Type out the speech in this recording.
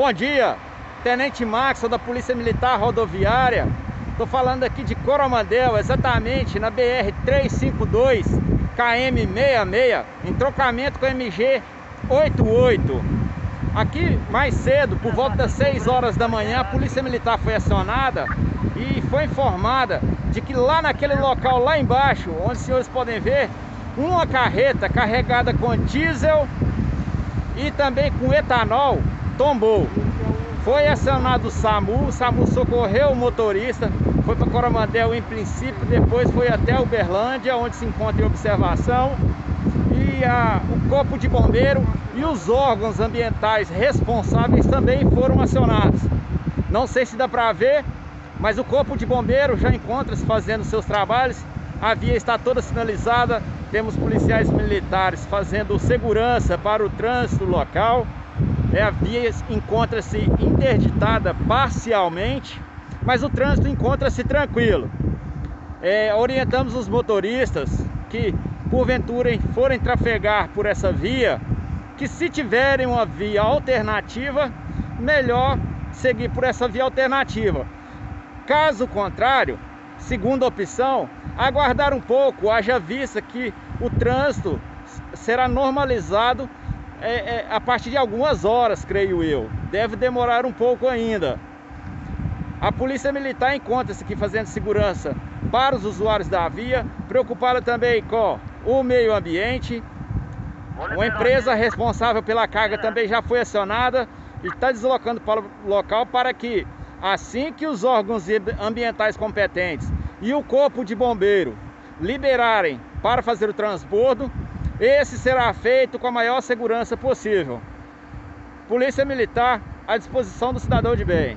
Bom dia, Tenente Max da Polícia Militar Rodoviária. Estou falando aqui de Coromandel, exatamente na BR 352 KM66, em trocamento com MG 88. Aqui mais cedo, por volta das 6 horas da manhã, a Polícia Militar foi acionada e foi informada de que lá naquele local lá embaixo, onde os senhores podem ver, uma carreta carregada com diesel e também com etanol tombou. Foi acionado o SAMU, o SAMU socorreu o motorista, foi para Coromandel em princípio, depois foi até Uberlândia, onde se encontra em observação. E a, o corpo de bombeiro e os órgãos ambientais responsáveis também foram acionados. Não sei se dá para ver, mas o corpo de bombeiro já encontra-se fazendo seus trabalhos. A via está toda sinalizada, temos policiais militares fazendo segurança para o trânsito local. É, a via encontra-se interditada parcialmente, mas o trânsito encontra-se tranquilo. É, orientamos os motoristas que, porventura, forem trafegar por essa via, que se tiverem uma via alternativa, melhor seguir por essa via alternativa. Caso contrário, segunda opção, aguardar um pouco, haja vista que o trânsito será normalizado é, é, a partir de algumas horas, creio eu. Deve demorar um pouco ainda. A Polícia Militar encontra-se aqui fazendo segurança para os usuários da via, preocupada também com o meio ambiente. Uma empresa responsável pela carga também já foi acionada e está deslocando para o local para que, assim que os órgãos ambientais competentes e o corpo de bombeiro liberarem para fazer o transbordo, esse será feito com a maior segurança possível. Polícia Militar à disposição do cidadão de bem.